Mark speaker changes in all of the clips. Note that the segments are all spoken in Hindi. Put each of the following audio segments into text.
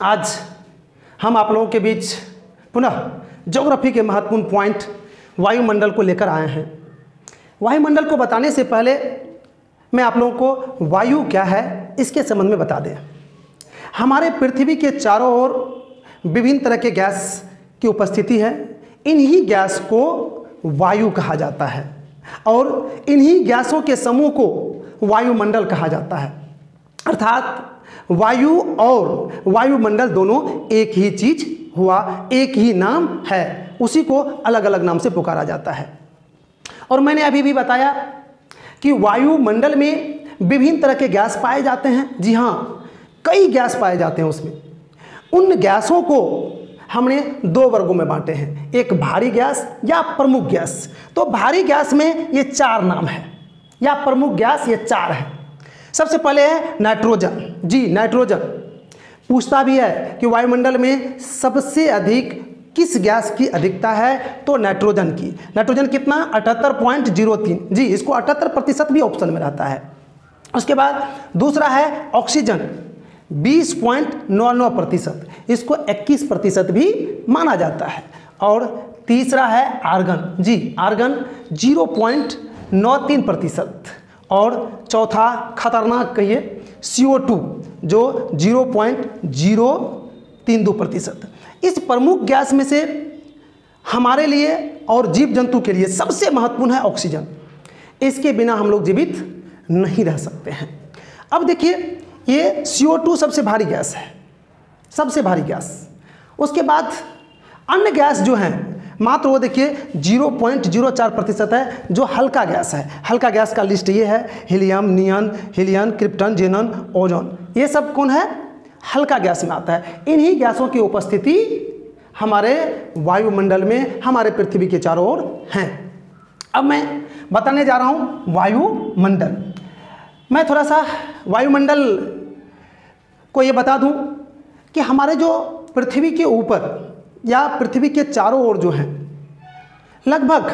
Speaker 1: आज हम आप लोगों के बीच पुनः ज्योग्राफी के महत्वपूर्ण पॉइंट वायुमंडल को लेकर आए हैं। वायुमंडल को बताने से पहले मैं आप लोगों को वायु क्या है इसके संबंध में बता दें। हमारे पृथ्वी के चारों ओर विभिन्न तरह के गैस की उपस्थिति है। इन्हीं गैस को वायु कहा जाता है और इन्हीं गैसों के समूह को वायुमंडल कहा जाता है। अर्थात वायु और वायुमंडल दोनों एक ही चीज़ हुआ, एक ही नाम है, उसी को अलग अलग नाम से पुकारा जाता है। और मैंने अभी भी बताया कि वायुमंडल में विभिन्न तरह के गैस पाए जाते हैं। जी हाँ कई गैस पाए जाते हैं उसमें। उन गैसों को हमने दो वर्गों में बांटे हैं, एक भारी गैस या प्रमुख गैस। तो भारी गैस में ये चार नाम है, या प्रमुख गैस ये चार है। सबसे पहले है नाइट्रोजन। जी, नाइट्रोजन। पूछता भी है कि वायुमंडल में सबसे अधिक किस गैस की अधिकता है तो नाइट्रोजन की। नाइट्रोजन कितना? अठहत्तर पॉइंट ज़ीरो तीन। जी, इसको अठहत्तर प्रतिशत भी ऑप्शन में रहता है। उसके बाद दूसरा है ऑक्सीजन। बीस पॉइंट नौ नौ प्रतिशत। इसको इक्कीस प्रतिशत भी माना जाता है। और तीसरा है आर्गन। जी, आर्गन ज़ीरो पॉइंट नौ तीन प्रतिशत। और चौथा खतरनाक कहिए सी ओ टू जो ज़ीरो पॉइंट ज़ीरो तीन दो प्रतिशत। इस प्रमुख गैस में से हमारे लिए और जीव जंतु के लिए सबसे महत्वपूर्ण है ऑक्सीजन। इसके बिना हम लोग जीवित नहीं रह सकते हैं। अब देखिए, ये सी ओ टू सबसे भारी गैस है, सबसे भारी गैस। उसके बाद अन्य गैस जो हैं मात्र वो देखिए ज़ीरो पॉइंट ज़ीरो चार प्रतिशत है, जो हल्का गैस है। हल्का गैस का लिस्ट ये है, helium, neon, helium, krypton, xenon, ozone. ये सब कौन है? हल्का गैस में आता है। इन्हीं गैसों की उपस्थिति हमारे वायुमंडल में, हमारे पृथ्वी के चारों ओर हैं। अब मैं बताने जा रहा हूँ वायुमंडल। मैं थोड़ा सा वायुमंडल को ये बता दूँ कि हमारे जो पृथ्वी के ऊपर या पृथ्वी के चारों ओर जो हैं, लगभग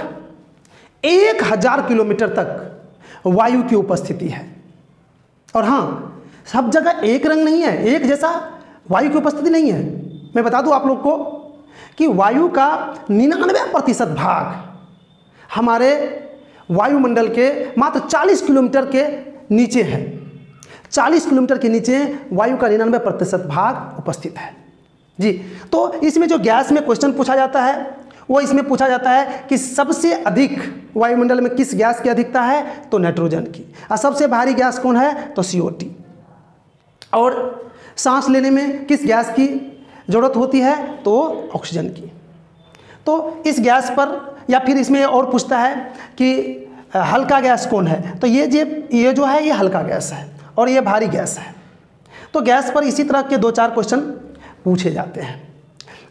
Speaker 1: एक हज़ार किलोमीटर तक वायु की उपस्थिति है। और हाँ सब जगह एक रंग नहीं है, एक जैसा वायु की उपस्थिति नहीं है। मैं बता दूँ आप लोग को कि वायु का निन्यानवे प्रतिशत भाग हमारे वायुमंडल के मात्र 40 किलोमीटर के नीचे है। 40 किलोमीटर के नीचे वायु का निन्यानवे प्रतिशत भाग उपस्थित है। जी तो इसमें जो गैस में क्वेश्चन पूछा जाता है, वो इसमें पूछा जाता है कि सबसे अधिक वायुमंडल में किस गैस की अधिकता है? तो नाइट्रोजन की। और सबसे भारी गैस कौन है? तो सीओटी और सांस लेने में किस गैस की ज़रूरत होती है? तो ऑक्सीजन की। तो इस गैस पर या फिर इसमें और पूछता है कि हल्का गैस कौन है? तो ये जे, ये जो है, ये हल्का गैस है और ये भारी गैस है। तो गैस पर इसी तरह के दो चार क्वेश्चन पूछे जाते हैं।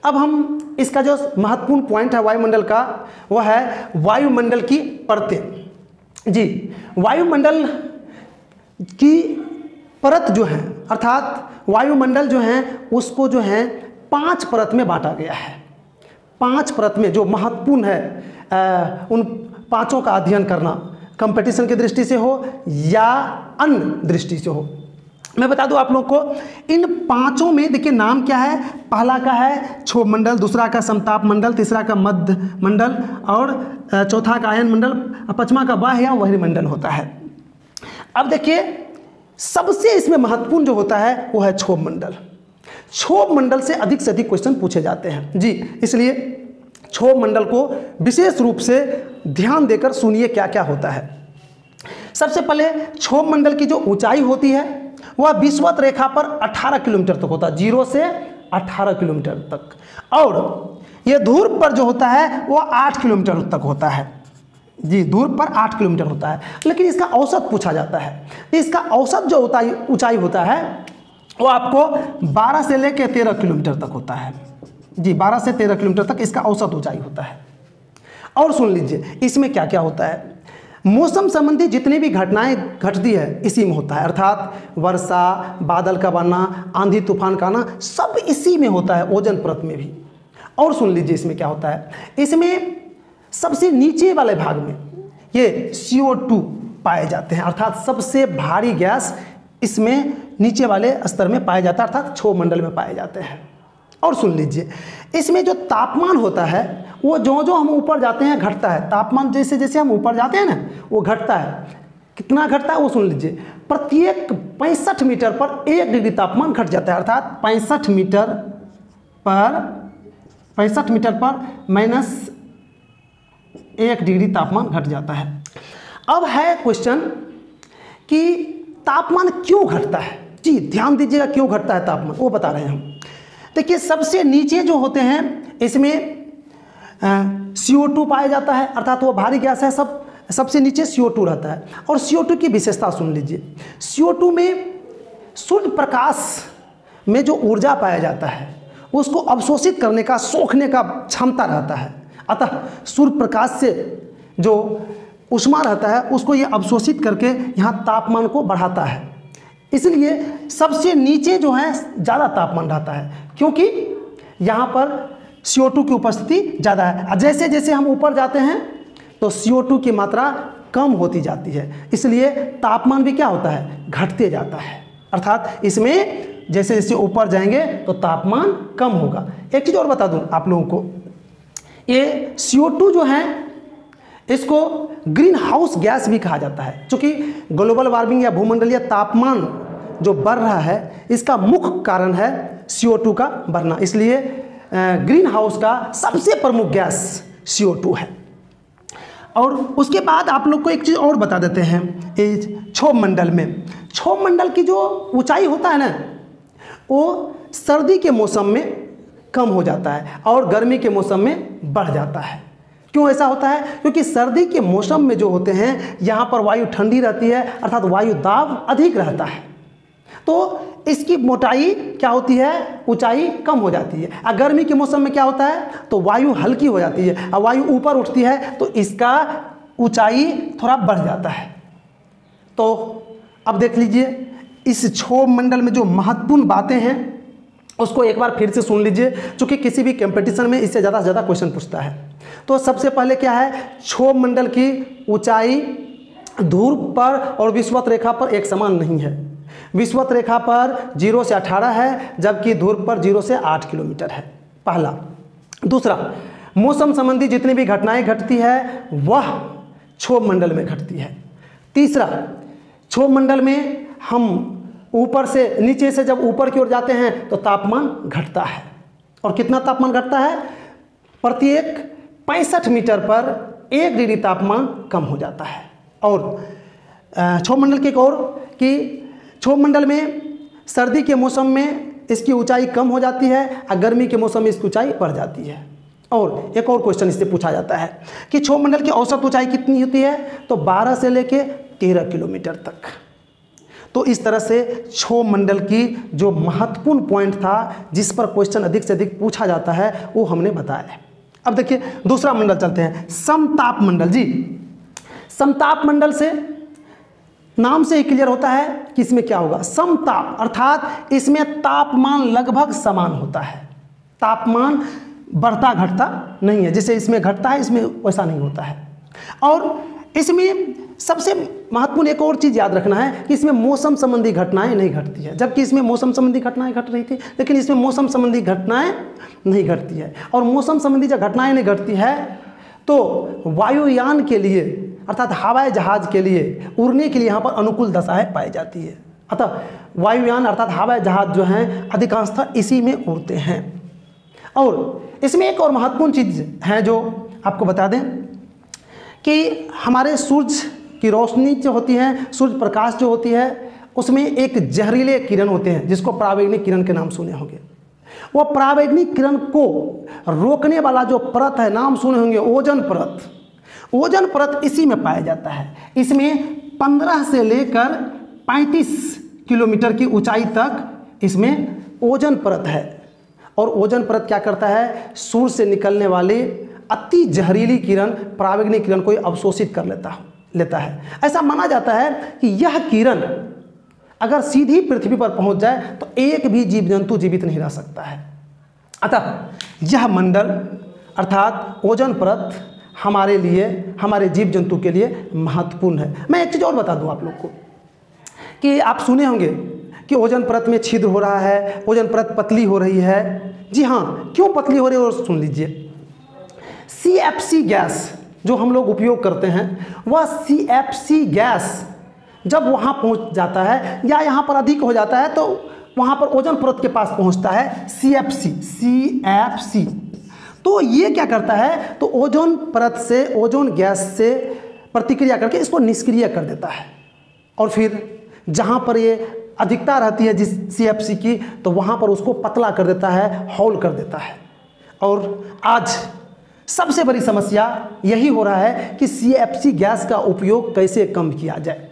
Speaker 1: अब हम इसका जो महत्वपूर्ण पॉइंट है वायुमंडल का वह है वायुमंडल की परतें। जी वायुमंडल की परत जो है अर्थात वायुमंडल जो है उसको जो है पाँच परत में बांटा गया है। पाँच परत में जो महत्वपूर्ण है आ, उन पाँचों का अध्ययन करना कंपटीशन की दृष्टि से हो या अन्य दृष्टि से हो। मैं बता दूँ आप लोग को, इन पाँचों में देखिए नाम क्या है? पहला का है क्षोभ मंडल, दूसरा का समताप मंडल, तीसरा का मध्य मंडल और चौथा का आयन मंडल पचमा का बाह्य या वही मंडल होता है। अब देखिए, सबसे इसमें महत्वपूर्ण जो होता है, वो है क्षोभ मंडल। क्षोभ मंडल से अधिक से अधिक क्वेश्चन पूछे जाते हैं। जी, इसलिए क्षोभ मंडल को विशेष रूप से ध्यान देकर सुनिए क्या क्या होता है। सबसे पहले क्षोभ मंडल की जो ऊंचाई होती है वह विश्वत रेखा पर 18 किलोमीटर तक होता है ज़ीरो से 18 किलोमीटर तक। और ये दूर पर जो होता है, वह 8 किलोमीटर तक होता है। जी, दूर पर 8 किलोमीटर होता है। लेकिन इसका औसत पूछा जाता है। इसका औसत जो ऊंचाई ऊंचाई होता है वो आपको 12 से लेकर 13 किलोमीटर तक होता है। जी 12 से 13 किलोमीटर तक इसका औसत ऊंचाई होता है। और सुन लीजिए, इसमें क्या क्या होता है? मौसम संबंधी जितनी भी घटनाएँ घटती है, इसी में होता है। अर्थात वर्षा, बादल का बनना, आंधी, तूफ़ान का आना, सब इसी में होता है, ओजन परत में भी। और सुन लीजिए, इसमें क्या होता है? इसमें सबसे नीचे वाले भाग में ये CO2 पाए जाते हैं। अर्थात सबसे भारी गैस इसमें नीचे वाले स्तर में पाए जाता है, अर्थात क्षोभ मंडल में पाए जाते हैं। और सुन लीजिए, इसमें जो तापमान होता है, वो जो जो हम ऊपर जाते हैं घटता है। तापमान जैसे जैसे हम ऊपर जाते हैं ना, वो घटता है। कितना घटता है वो सुन लीजिए। प्रत्येक पैंसठ मीटर पर एक डिग्री तापमान घट जाता है। अर्थात पैंसठ मीटर पर, पैंसठ मीटर पर माइनस एक डिग्री तापमान घट जाता है। अब है क्वेश्चन कि तापमान क्यों घटता है? जी, ध्यान दीजिएगा क्यों घटता है तापमान, वो बता रहे हैं हम। देखिए, सबसे नीचे जो होते हैं, इसमें सी ओ टू पाया जाता है, अर्थात वो भारी गैस है, सब, सबसे नीचे सी ओ टू रहता है। और सी ओ टू की विशेषता सुन लीजिए। सी ओ टू में सूर्य प्रकाश में जो ऊर्जा पाया जाता है, उसको अवशोषित करने का, सोखने का क्षमता रहता है। अतः सूर्य प्रकाश से जो उष्मा रहता है, उसको ये अवशोषित करके यहाँ तापमान को बढ़ाता है। इसलिए सबसे नीचे जो है, ज़्यादा तापमान रहता है, क्योंकि यहाँ पर CO2 की उपस्थिति ज़्यादा है। जैसे जैसे हम ऊपर जाते हैं तो CO2 की मात्रा कम होती जाती है। इसलिए तापमान भी क्या होता है? घटते जाता है। अर्थात इसमें जैसे जैसे ऊपर जाएँगे तो तापमान कम होगा। एक चीज़ और बता दूँ आप लोगों को। ये CO2 जो है इसको ग्रीन हाउस गैस भी कहा जाता है। क्योंकि ग्लोबल वार्मिंग या भूमंडलीय तापमान जो बढ़ रहा है, इसका मुख्य कारण है CO2 का बढ़ना। इसलिए ग्रीन हाउस का सबसे प्रमुख गैस CO2 है। और उसके बाद आप लोग को एक चीज़ और बता देते हैं इस क्षोभ मंडल में। क्षोभ मंडल की जो ऊंचाई होता है ना, वो सर्दी के मौसम में कम हो जाता है और गर्मी के मौसम में बढ़ जाता है। क्यों ऐसा होता है? क्योंकि सर्दी के मौसम में जो होते हैं, यहाँ पर वायु ठंडी रहती है, अर्थात वायु दाब अधिक रहता है। तो इसकी मोटाई क्या होती है? ऊंचाई कम हो जाती है। और गर्मी के मौसम में क्या होता है? तो वायु हल्की हो जाती है। और वायु ऊपर उठती है तो इसका ऊंचाई थोड़ा बढ़ जाता है। तो अब देख लीजिए, इस क्षोभ मंडल में जो महत्वपूर्ण बातें हैं, उसको एक बार फिर से सुन लीजिए क्योंकि किसी भी कंपटीशन में इससे ज़्यादा से ज़्यादा क्वेश्चन पूछता है। तो सबसे पहले क्या है? क्षोभ मंडल की ऊंचाई ध्रुव पर और विश्वत रेखा पर एक समान नहीं है। विश्वत रेखा पर ज़ीरो से अठारह है, जबकि ध्रुव पर ज़ीरो से आठ किलोमीटर है। पहला। दूसरा, मौसम संबंधी जितनी भी घटनाएँ घटती है, वह क्षोभ मंडल में घटती है। तीसरा क्षोभ मंडल में हम ऊपर से, नीचे से जब ऊपर की ओर जाते हैं तो तापमान घटता है। और कितना तापमान घटता है? प्रत्येक पैंसठ मीटर पर एक डिग्री तापमान कम हो जाता है। और क्षोभ मंडल की एक और कि क्षोभ मंडल में सर्दी के मौसम में इसकी ऊंचाई कम हो जाती है और गर्मी के मौसम में इसकी ऊंचाई बढ़ जाती है। और एक और क्वेश्चन इससे पूछा जाता है कि क्षोभ मंडल की औसत ऊंचाई कितनी होती है? तो 12 से लेके 13 किलोमीटर तक। तो इस तरह से क्षोभ मंडल की जो महत्वपूर्ण पॉइंट था, जिस पर क्वेश्चन अधिक से अधिक पूछा जाता है, वो हमने बताया है। अब देखिए, दूसरा मंडल चलते हैं। समताप मंडल, जी। समताप मंडल से नाम से ही क्लियर होता है कि इसमें क्या होगा। समताप, अर्थात इसमें तापमान लगभग समान होता है। तापमान बढ़ता घटता नहीं है। जैसे इसमें घटता है, इसमें वैसा नहीं होता है। और इसमें सबसे महत्वपूर्ण एक और चीज़ याद रखना है कि इसमें मौसम संबंधी घटनाएँ नहीं घटती है। जबकि इसमें मौसम संबंधी घटनाएँ घट रही थी, लेकिन इसमें मौसम संबंधी घटनाएँ नहीं घटती है। और मौसम संबंधी जब घटनाएँ नहीं घटती है तो वायुयान के लिए, अर्थात हवाई जहाज़ के लिए, उड़ने के लिए यहाँ पर अनुकूल दशाएँ पाई जाती है। अतः वायुयान, अर्थात हवाई जहाज़ जो हैं, अधिकांशतः इसी में उड़ते हैं। और इसमें एक और महत्वपूर्ण चीज़ है जो आपको बता दें कि हमारे सूर्य की रोशनी जो होती है, सूर्य प्रकाश जो होती है, उसमें एक जहरीले किरण होते हैं, जिसको प्रावैग्निक किरण के नाम सुने होंगे। वह प्रावैग्निक किरण को रोकने वाला जो परत है, नाम सुने होंगे ओजन परत। ओजन परत इसी में पाया जाता है। इसमें 15 से लेकर 35 किलोमीटर की ऊंचाई तक इसमें ओजन परत है। और ओजन परत क्या करता है? सूर्य से निकलने वाले अति जहरीली किरण प्रावेग्निक किरण को अवशोषित कर लेता लेता है। ऐसा माना जाता है कि यह किरण अगर सीधी पृथ्वी पर पहुँच जाए तो एक भी जीव जंतु जीवित नहीं रह सकता है। अतः यह मंडल, अर्थात ओजन परत, हमारे लिए, हमारे जीव जंतु के लिए महत्वपूर्ण है। मैं एक चीज़ और बता दूँ आप लोग को, कि आप सुने होंगे कि ओजन परत में छिद्र हो रहा है, ओजन परत पतली हो रही है। जी हाँ क्यों पतली हो रही है, और सुन लीजिए। सी एफ़ सी गैस जो हम लोग उपयोग करते हैं, वह सी एफ़ सी गैस जब वहाँ पहुँच जाता है या यहाँ पर अधिक हो जाता है तो वहाँ पर ओजन परत के पास पहुँचता है सी एफ़ सी सी एफ़ सी तो ये क्या करता है? तो ओजोन परत से, ओजोन गैस से प्रतिक्रिया करके इसको निष्क्रिय कर देता है। और फिर जहाँ पर ये अधिकता रहती है जिस सीएफसी की तो वहाँ पर उसको पतला कर देता है, हॉल कर देता है। और आज सबसे बड़ी समस्या यही हो रहा है कि सीएफसी गैस का उपयोग कैसे कम किया जाए।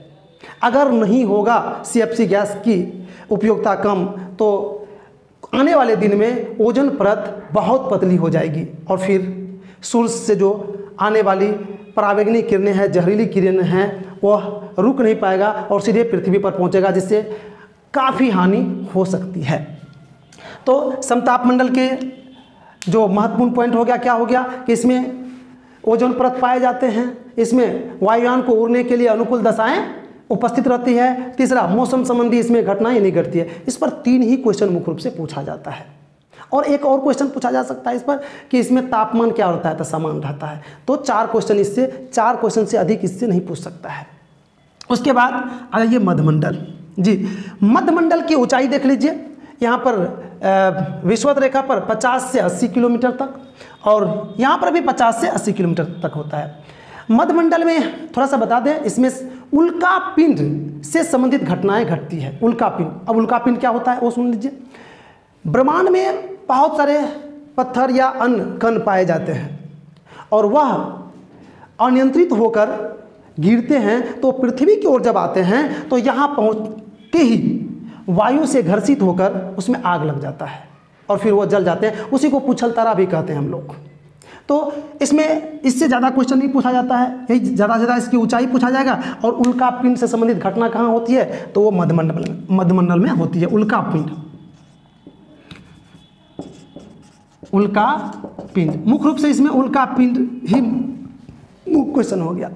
Speaker 1: अगर नहीं होगा सीएफसी गैस की उपयोगिता कम तो आने वाले दिन में ओजन परत बहुत पतली हो जाएगी और फिर सूर्य से जो आने वाली परावैग्निक किरणें हैं, जहरीली किरणें हैं, वह रुक नहीं पाएगा और सीधे पृथ्वी पर पहुंचेगा, जिससे काफ़ी हानि हो सकती है। तो समताप मंडल के जो महत्वपूर्ण पॉइंट हो गया, क्या हो गया? कि इसमें ओजोन परत पाए जाते हैं। इसमें वायुयान को उड़ने के लिए अनुकूल दशाएँ उपस्थित रहती है। तीसरा, मौसम संबंधी इसमें घटनाएँ नहीं घटती है। इस पर तीन ही क्वेश्चन मुख्य रूप से पूछा जाता है। और एक और क्वेश्चन पूछा जा सकता है इस पर कि इसमें तापमान क्या होता है? तो समान रहता है। तो चार क्वेश्चन इससे, चार क्वेश्चन से अधिक इससे नहीं पूछ सकता है। उसके बाद आ जाइए मध्यमंडल। जी, मध्यमंडल की ऊंचाई देख लीजिए। यहाँ पर विश्वत रेखा पर 50 से 80 किलोमीटर तक और यहाँ पर भी 50 से 80 किलोमीटर तक होता है। मध्यमंडल में थोड़ा सा बता दें, इसमें उल्का पिंड से संबंधित घटनाएँ घटती है। उल्का पिंड अब उल्का पिंड क्या होता है, वो सुन लीजिए। ब्रह्मांड में बहुत सारे पत्थर या अन्य कण पाए जाते हैं और वह अनियंत्रित होकर गिरते हैं। तो पृथ्वी की ओर जब आते हैं तो यहाँ पहुँचते ही वायु से घर्षित होकर उसमें आग लग जाता है और फिर वो जल जाते हैं। उसी को पुछल तारा भी कहते हैं हम लोग। तो इसमें इससे ज़्यादा क्वेश्चन नहीं पूछा जाता है। यही ज़्यादा से ज़्यादा इसकी ऊंचाई पूछा जाएगा और उल्का पिंड से संबंधित घटना कहाँ होती है? तो वो मध्यमंडल मध्यमंडल में होती है, उल्का पिंड। उल्का पिंड। मुख्य रूप से इसमें उल्का पिंड ही क्वेश्चन हो गया।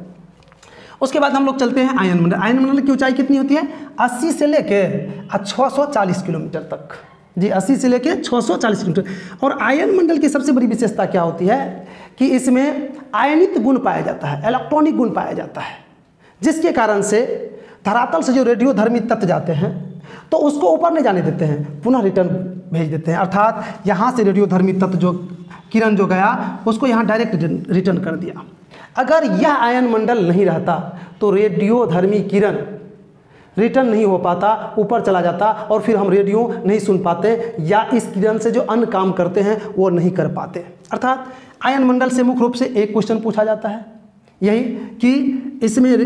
Speaker 1: उसके बाद हम लोग चलते हैं आयन मंडल। आयन मंडल की ऊंचाई कितनी होती है? 80 से लेके 640 किलोमीटर तक। जी 80 से लेके 640 किलोमीटर। और आयन मंडल की सबसे बड़ी विशेषता क्या होती है? कि इसमें आयनित गुण पाया जाता है, इलेक्ट्रॉनिक गुण पाया जाता है, जिसके कारण से धरातल से जो रेडियो धर्मी तत्व जाते हैं तो उसको ऊपर नहीं जाने देते हैं, पुनः रिटर्न भेज देते हैं। अर्थात यहाँ से रेडियो धर्मी तत्व जो किरण जो गया, उसको यहाँ डायरेक्ट रिटर्न कर दिया। अगर यह आयन मंडल नहीं रहता तो रेडियो धर्मी किरण रिटर्न नहीं हो पाता, ऊपर चला जाता और फिर हम रेडियो नहीं सुन पाते या इस किरण से जो अन्य काम करते हैं, वो नहीं कर पाते। अर्थात, आयन मंडल से मुख्य रूप से एक क्वेश्चन पूछा जाता है। यही कि इसमें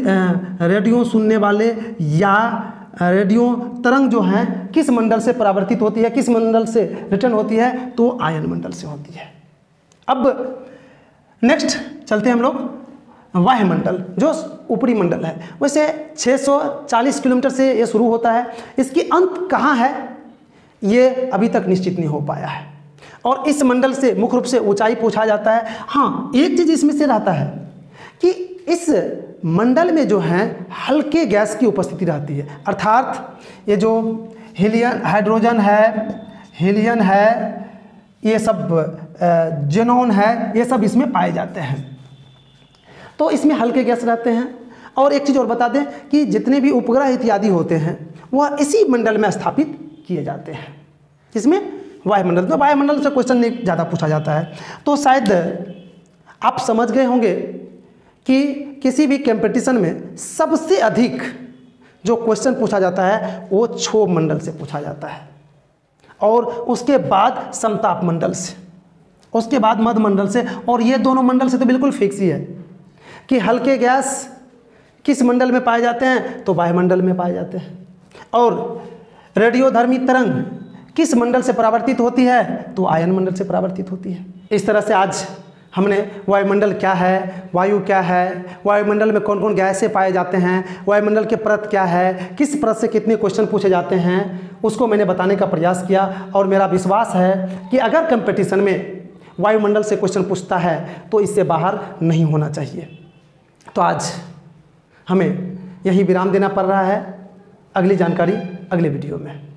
Speaker 1: रेडियो सुनने वाले या रेडियो तरंग जो है, किस मंडल से परावर्तित होती है, किस मंडल से रिटर्न होती है तो आयन मंडल से होती है। अब नेक्स्ट चलते हैं हम लोग वायुमंडल, जो ऊपरी मंडल है। वैसे 640 किलोमीटर से ये शुरू होता है। इसकी अंत कहाँ है? ये अभी तक निश्चित नहीं हो पाया है। और इस मंडल से मुख्य रूप से ऊंचाई पूछा जाता है। हाँ एक चीज़ इसमें से रहता है कि इस मंडल में जो है, हल्के गैस की उपस्थिति रहती है। अर्थात ये जो हीलियन हाइड्रोजन है हीलियन है, ये सब जेनोन है, ये सब इसमें पाए जाते हैं। तो इसमें हल्के गैस रहते हैं। और एक चीज़ और बता दें कि जितने भी उपग्रह इत्यादि होते हैं, वह इसी मंडल में स्थापित किए जाते हैं। इसमें वायुमंडल तो वायुमंडल से क्वेश्चन नहीं, ज़्यादा पूछा जाता है। तो शायद आप समझ गए होंगे कि किसी भी कंपटीशन में सबसे अधिक जो क्वेश्चन पूछा जाता है, वो क्षोभ मंडल से पूछा जाता है। और उसके बाद समताप मंडल से। उसके बाद मध मंडल से, और ये दोनों मंडल से तो बिल्कुल फिक्स ही है कि हल्के गैस किस मंडल में पाए जाते हैं तो वायुमंडल में पाए जाते हैं। और रेडियोधर्मी तरंग किस मंडल से परावर्तित होती है तो आयन मंडल से परावर्तित होती है। इस तरह से आज हमने वायुमंडल क्या है, वायु क्या है, वायुमंडल में कौन कौन गैसें पाए जाते हैं, वायुमंडल के परत क्या है, किस परत से कितने क्वेश्चन पूछे जाते हैं, उसको मैंने बताने का प्रयास किया, और मेरा विश्वास है कि अगर कंपटीशन में वायुमंडल से क्वेश्चन पूछता है तो इससे बाहर नहीं होना चाहिए। तो आज हमें यही विराम देना पड़ रहा है। अगली जानकारी अगले वीडियो में।